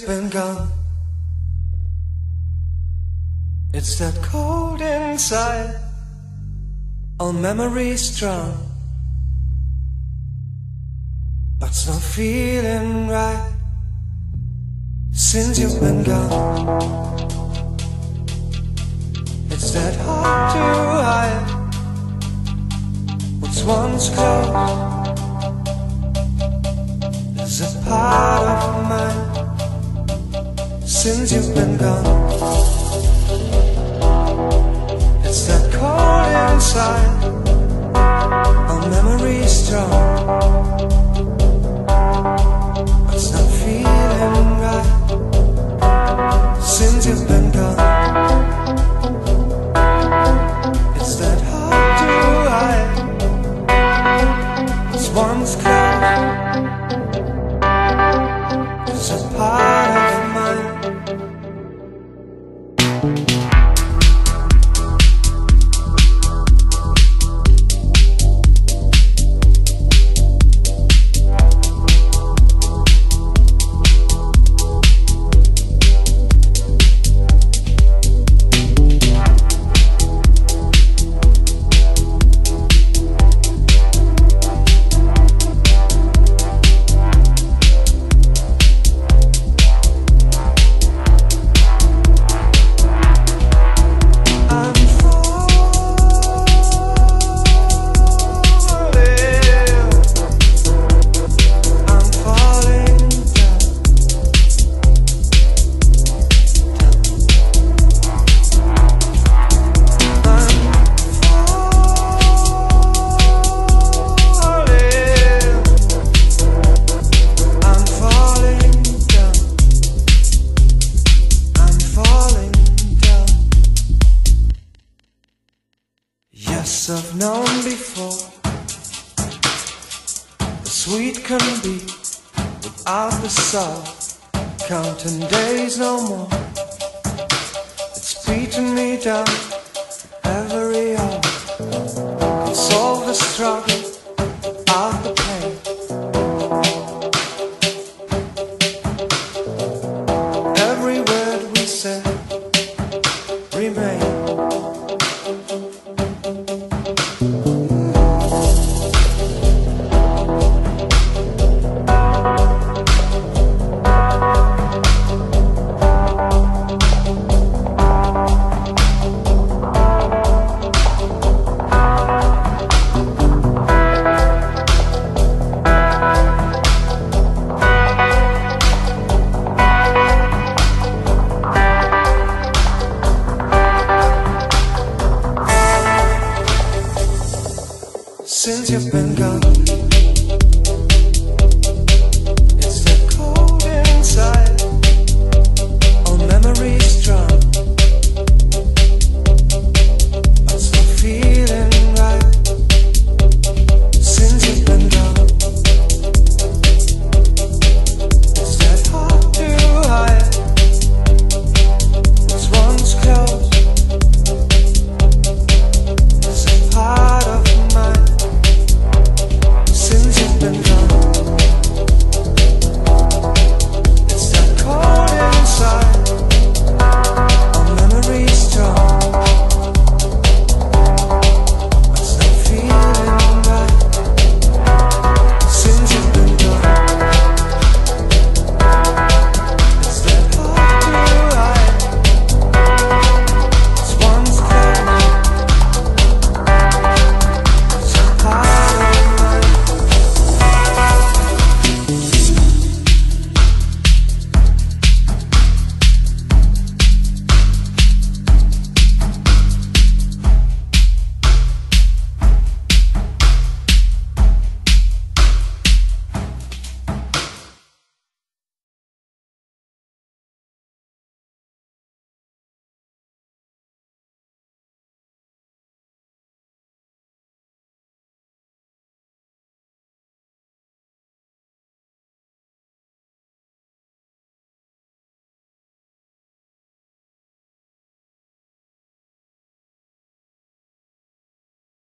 you've been gone. It's that cold inside, all memories strong. But it's not feeling right since you've been gone. It's that hard to hide what's once close. There's a part of mine since you've been gone. It's that cold inside, our memory strong. Sweet can be without the sour. Counting days no more. It's beating me down.